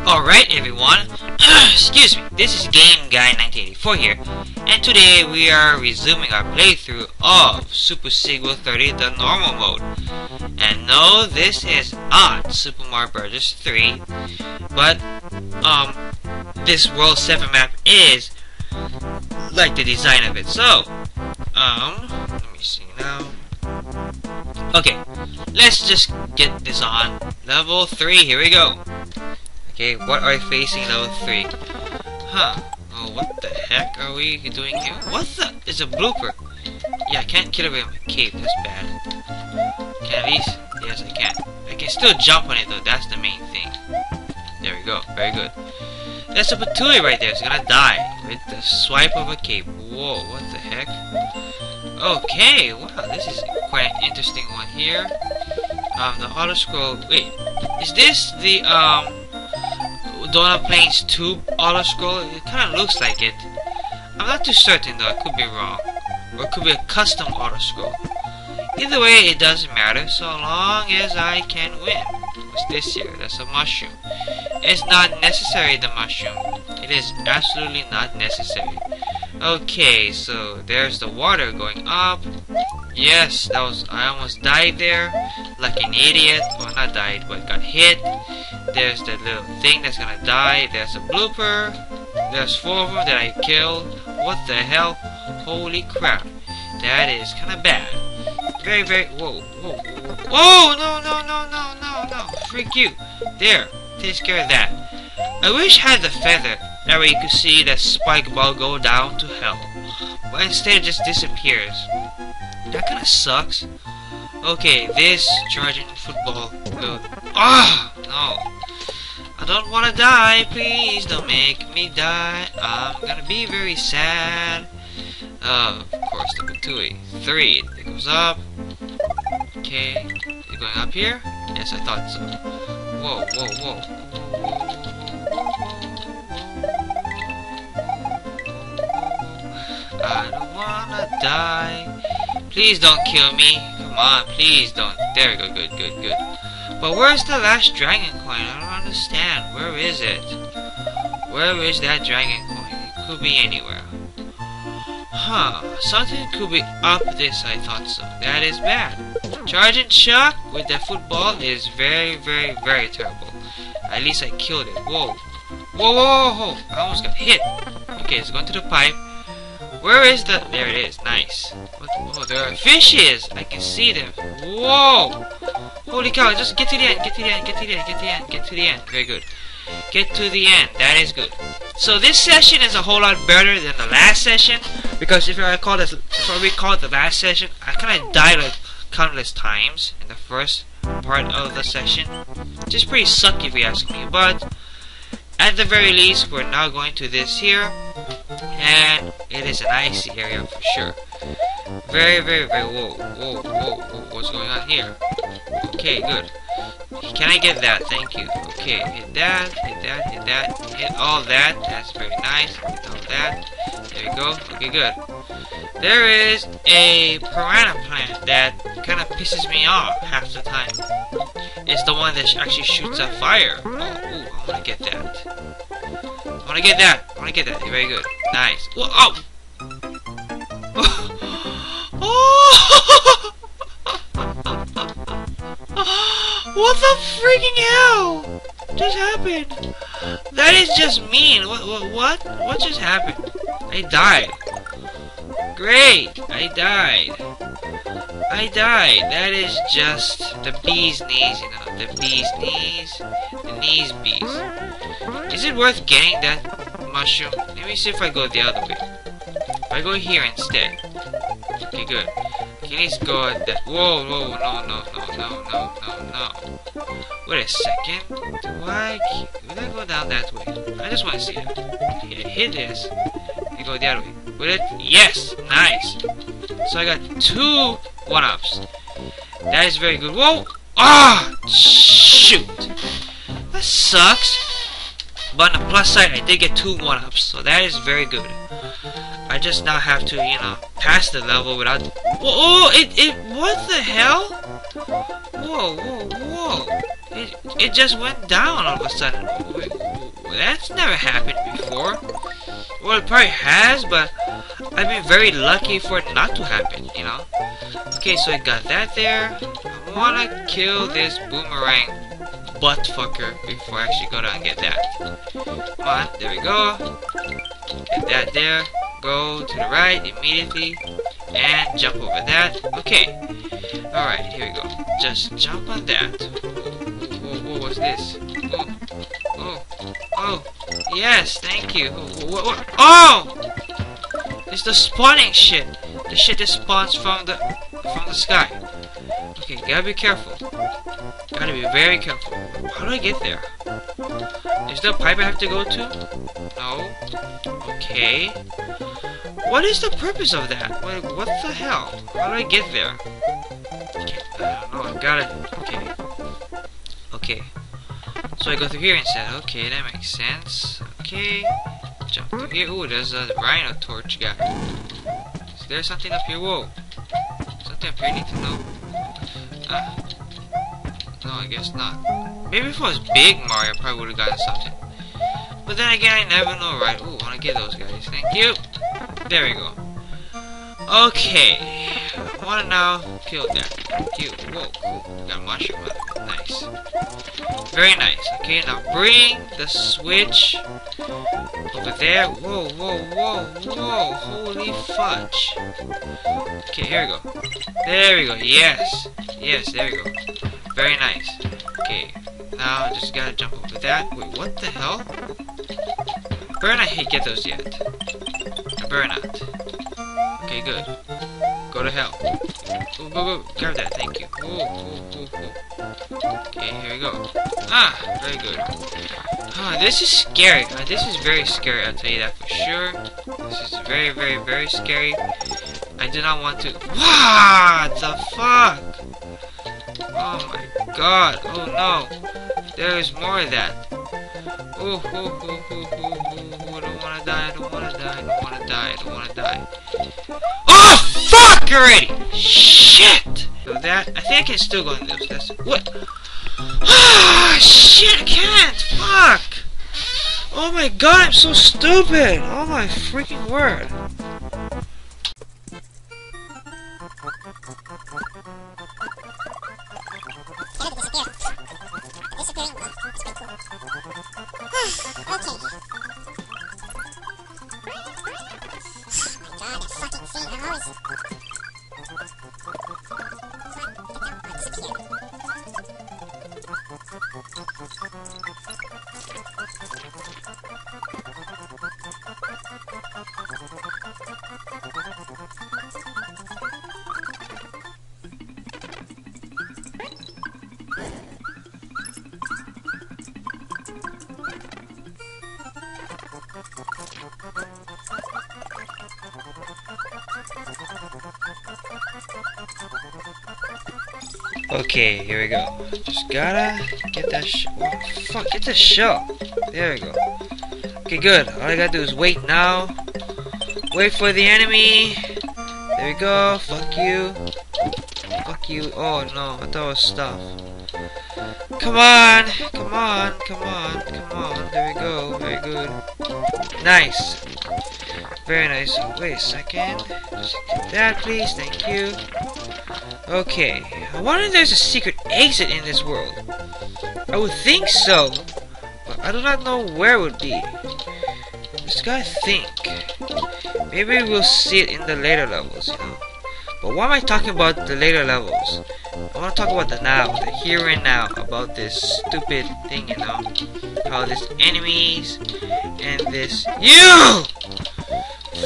Alright everyone, excuse me, this is Game Guy 1984 here, and today we are resuming our playthrough of Super Sequel 30 the normal mode. And no, this is not Super Mario Bros. 3, but, um, this World 7 map is like the design of it. So, um, let me see now. Okay, let's just get this on. Level 3, here we go. Okay, what are we facing level 3? Huh. Oh, what the heck are we doing here? What the? It's a blooper. Yeah, I can't kill it with my cape. That's bad. Can I at least? Yes, I can. I can still jump on it though. That's the main thing. There we go. Very good. That's a Patooey right there. It's gonna die with the swipe of a cape. Whoa, what the heck? Okay, wow, this is quite an interesting one here. Um, the auto scroll. Wait, is this the um Donut Plains tube auto scroll? It kind of looks like it. I'm not too certain though. I could be wrong, or it could be a custom auto scroll. Either way, it doesn't matter so long as I can win. What's this here? That's a mushroom. It's not necessary, the mushroom. It is absolutely not necessary. Okay, so there's the water going up. Yes, that was I almost died there like an idiot. Well, not died, but got hit. There's the little thing that's gonna die. There's a blooper. There's four of them that I killed. What the hell? Holy crap. That is kinda bad. Very, very, whoa, whoa, whoa. Whoa, no, no, no, no, no, no. Freak you. There, take care of that. I wish I had the feather. Way you can see that spike ball go down to hell. But instead it just disappears. That kinda sucks. Okay, this charging football. Ah, oh, no. I don't wanna die, please don't make me die. I'm gonna be very sad. Uh, of course, the Patooey. Three. It goes up. Okay. It going up here? Yes, I thought so. Whoa, whoa, whoa. Die. Please don't kill me. Come on, please don't. There we go. Good, good, good. But where's the last dragon coin? I don't understand. Where is it? Where is that dragon coin? It could be anywhere. Huh. Something could be up this, I thought so. That is bad. Charging shock with the football is very, very, very terrible. At least I killed it. Whoa. Whoa, whoa, whoa, whoa. I almost got hit. Okay, it's going to the pipe. Where is the... There it is. Nice. What, oh, there are fishes. I can see them. Whoa. Holy cow. Just get to the end. Get to the end. Get to the end. Get to the end. Get to the end. Very good. Get to the end. That is good. So this session is a whole lot better than the last session. Because if I recall, this, if I recall the last session, I kind of died like countless times in the first part of the session. Just pretty sucky if you ask me. But at the very least, we're now going to this here. And it is an icy area for sure. Very, very, very, whoa, whoa, whoa, whoa, what's going on here? Okay, good. Can I get that? Thank you. Okay, hit that, hit that, hit that, hit all that. That's very nice. Hit all that. There we go. Okay, good. There is a piranha plant that kind of pisses me off half the time. It's the one that actually shoots a fire. Oh, ooh, I want to get that. I want to get that. I want to get that. Very good. Nice. Whoa, oh! oh! what the freaking hell just happened? That is just mean. What? What? What, what just happened? I died. Great. I died. I died. That is just the bee's knees, you know. The bee's knees. The knees bees. Is it worth getting that mushroom? Let me see if I go the other way. If I go here instead. Okay, good. Can you go at that? Whoa, whoa, no, no, no, no, no, no, no. Wait a second. Do I... Will I go down that way? I just want to see that. Okay, hit this. And go the other way. Will it? Yes! Nice! So I got two one-ups. That is very good. Whoa! Ah! Oh, shoot! That sucks. But on the plus side, I did get two one-ups, so that is very good. I just now have to, you know, pass the level without... Whoa! It, it, what the hell? Whoa, whoa, whoa. It, it just went down all of a sudden. That's never happened before. Well, it probably has, but I've been very lucky for it not to happen, you know? Okay, so I got that there. I wanna kill this boomerang butt fucker before I actually go down and get that. Come on, there we go. Get that there. Go to the right immediately and jump over that. Okay. Alright, here we go. Just jump on that. Whoa, whoa, what's this? Oh, oh, oh, yes, thank you. What, what, oh! It's the spawning shit. The shit that spawns from the from the sky. Okay, gotta be careful. Gotta be very careful. How do I get there? Is there a pipe I have to go to? No. Okay. What is the purpose of that? Like, what the hell? How do I get there? Know. I got it. Okay. Okay. So I go through here instead. Okay, that makes sense. Okay. Jump through here. Ooh, there's a rhino torch guy. Is there something up here? Whoa. Something up here I need to know. Ah. No, I guess not. Maybe if it was big Mario, I probably would have gotten something. But then again, I never know, right? Ooh, wanna get those guys. Thank you. There we go. Okay. I wanna now kill that. Thank you. Whoa, cool. Got a mushroom. Nice. Very nice. Okay, now bring the switch over there. Whoa, whoa, whoa, whoa. Holy fudge. Okay, here we go. There we go. Yes. Yes, there we go. Very nice. Okay, now I just gotta jump over that. Wait, what the hell? Better not get those yet. I not. Okay, good. Go to hell. Go, go, go. Grab that, thank you. Ooh, ooh, ooh, ooh. Okay, here we go. Ah, very good. Ah, this is scary. Uh, this is very scary, I'll tell you that for sure. This is very, very, very scary. I do not want to... What the fuck? Oh my god. Oh no. There is more of that. Oh, oh, oh, oh, oh, oh, I don't wanna die, I don't wanna die, I don't wanna die, I don't wanna die. Oh, fuck already! Shit! So that, I think I can still go in this. What? Ah, shit, I can't! Fuck! Oh my god, I'm so stupid! Oh my freaking word. Okay, here we go. Just gotta get that sh- oh, fuck, get the shell. There we go. Okay, good. All I gotta do is wait now. Wait for the enemy. There we go. Fuck you. Fuck you. Oh no, I thought it was stuff. Come on, come on, come on, come on. There we go. Very good. Nice. Very nice. Wait a second. Just get that, please. Thank you. Okay. I wonder if there's a secret exit in this world. I would think so, but I do not know where it would be. Just gotta think. Maybe we'll see it in the later levels, you know. But why am I talking about the later levels? I want to talk about the now, the here and now, about this stupid thing, you know. How this enemies and this you.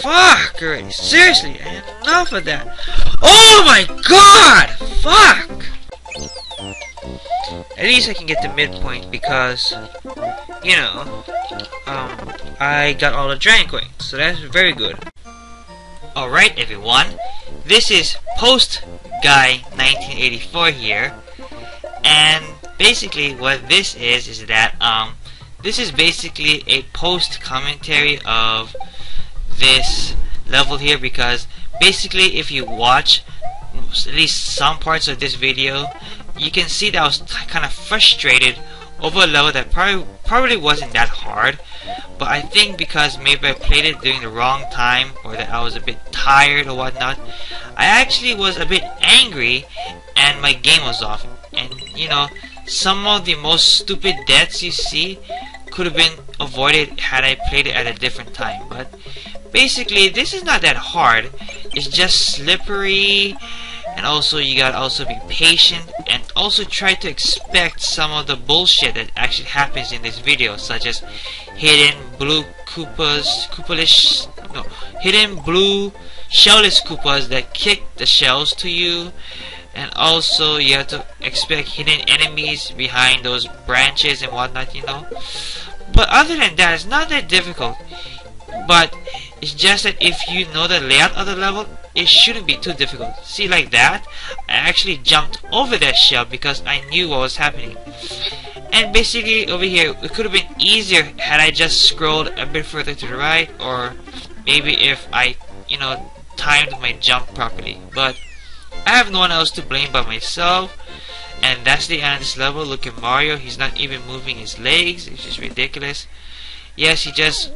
Fuck already. Seriously, enough of that. Oh my god! Fuck! At least I can get the midpoint because, you know, um, I got all the dragon coins, so that's very good. Alright everyone, this is Post Guy 1984 here, and basically what this is, is that, um, this is basically a post commentary of this level here because basically if you watch at least some parts of this video you can see that I was kind of frustrated over a level that probably probably wasn't that hard. But I think because maybe I played it during the wrong time or that I was a bit tired or whatnot, I actually was a bit angry and my game was off. And you know, some of the most stupid deaths you see could have been avoided had I played it at a different time. But basically, this is not that hard. It's just slippery and also you gotta also be patient and also try to expect some of the bullshit that actually happens in this video such as hidden blue Koopas, Koopalish, no, hidden blue shellless Koopas that kick the shells to you and also you have to expect hidden enemies behind those branches and whatnot you know but other than that it's not that difficult but it's just that if you know the layout of the level it shouldn't be too difficult. See like that? I actually jumped over that shell because I knew what was happening. And basically over here, it could have been easier had I just scrolled a bit further to the right or maybe if I, you know, timed my jump properly. But I have no one else to blame but myself. And that's the end of this level. Look at Mario, he's not even moving his legs, it's just ridiculous. Yes, he just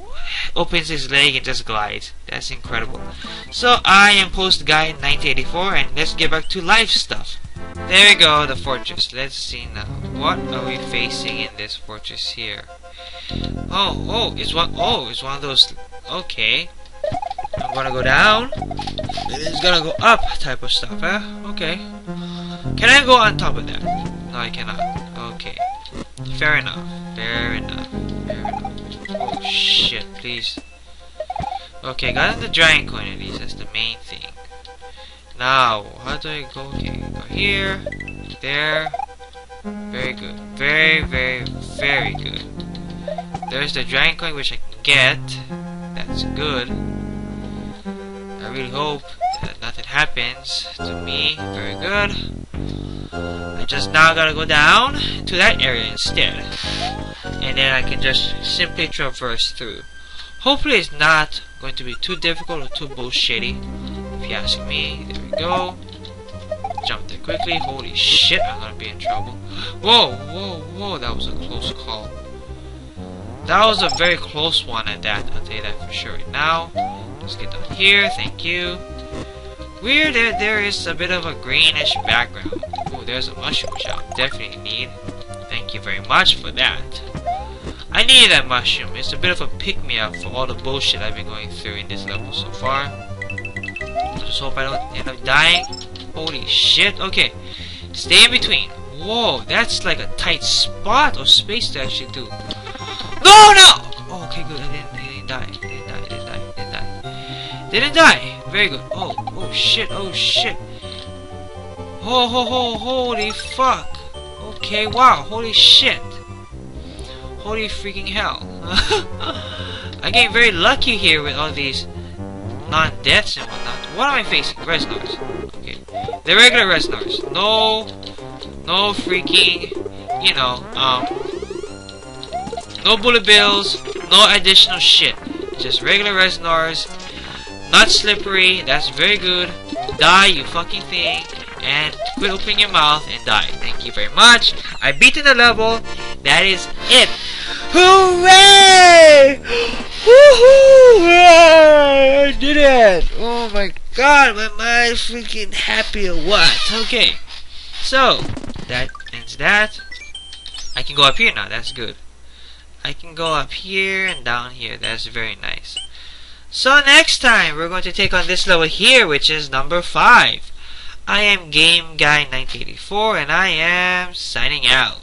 opens his leg and just glides. That's incredible. So I am Post Guy 1984 and let's get back to life stuff. There we go, the fortress. Let's see now. What are we facing in this fortress here? Oh, oh, it's one, oh, it's one of those, okay. I'm gonna go down. It's gonna go up type of stuff, huh? Okay. Can I go on top of that? No, I cannot. Okay. Fair enough. Fair enough. Shit, please. Okay, got the giant coin at least, that's the main thing. Now, how do I go? Okay, go here, there. Very good. Very, very, very good. There's the giant coin which I can get. That's good. I really hope that nothing happens to me. Very good. I just now gotta go down to that area instead. And then I can just simply traverse through. Hopefully it's not going to be too difficult or too bullshitty. If you ask me, there we go. Jump there quickly. Holy shit, I'm gonna be in trouble. Whoa, whoa, whoa, that was a close call. That was a very close one at that, I'll tell you that for sure. Now, let's get down here, thank you. Weird that there is a bit of a greenish background. Oh, there's a mushroom which I definitely need. Thank you very much for that. I needed that mushroom. It's a bit of a pick-me-up for all the bullshit I've been going through in this level so far. I just hope I don't end up dying. Holy shit. Okay. Stay in between. Whoa, that's like a tight spot of space to actually do. No, no! Oh, okay, good. I didn't, I didn't die. I didn't die. I didn't die. I didn't die. Didn't die. Very good. Oh, oh shit. Oh shit. Ho ho ho, holy fuck. Okay, wow, holy shit. Holy freaking hell. I get very lucky here with all these non-deaths and whatnot. What am I facing? Reznors. Okay. The regular Reznors. No, no freaking, you know, um, no bullet bills, no additional shit. Just regular Reznors. Not slippery, that's very good. Die, you fucking thing and quit opening your mouth and die. Thank you very much. I beaten the level. That is it. Hooray! Woohoo! I did it! Oh my god, am I freaking happy or what? Okay. So, that ends that. I can go up here now, that's good. I can go up here and down here, that's very nice. So next time, we're going to take on this level here, which is number 5. I am Game Guy 1984 and I am signing out.